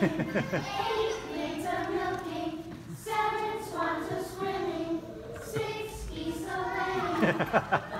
Eight pigs are milking, seven swans are swimming, six geese are laying,